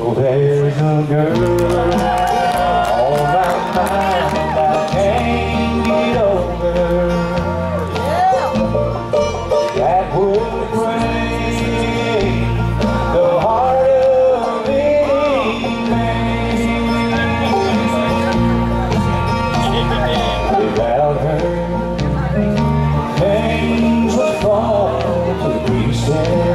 Well, there's a girl on my mind I can't get over. That would break the heart of any man. Without her, things would fall to pieces.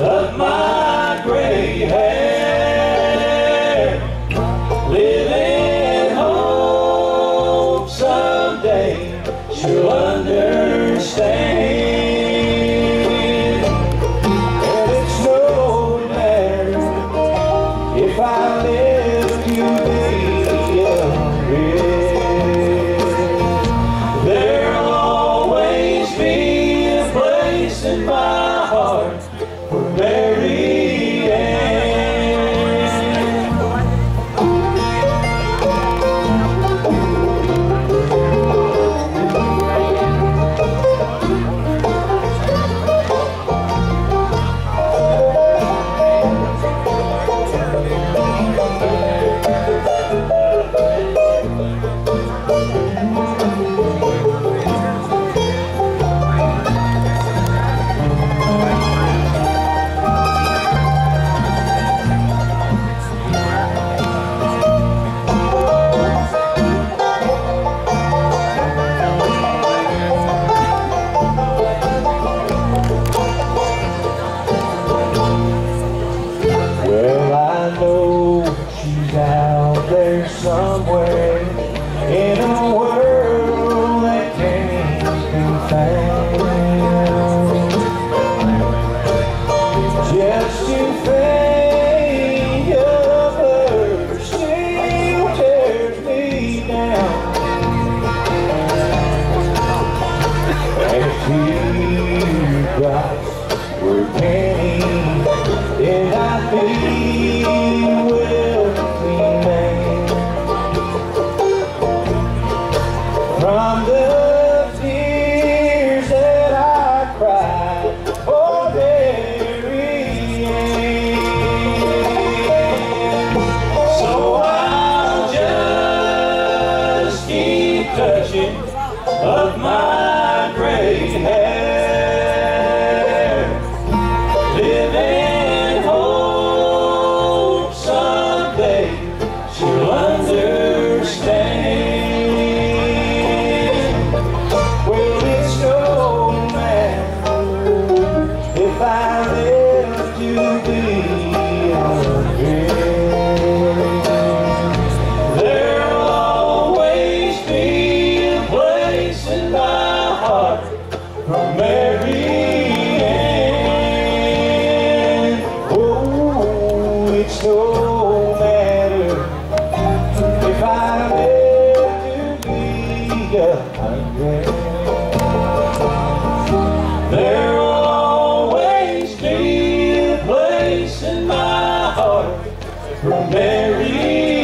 Of my gray hair. Live in hope someday she'll understand. Were pennies and I feel From the tears that I cried Ann. So I'll just keep touching of my no matter if I live to be a hundred. There'll always be a place in my heart for Mary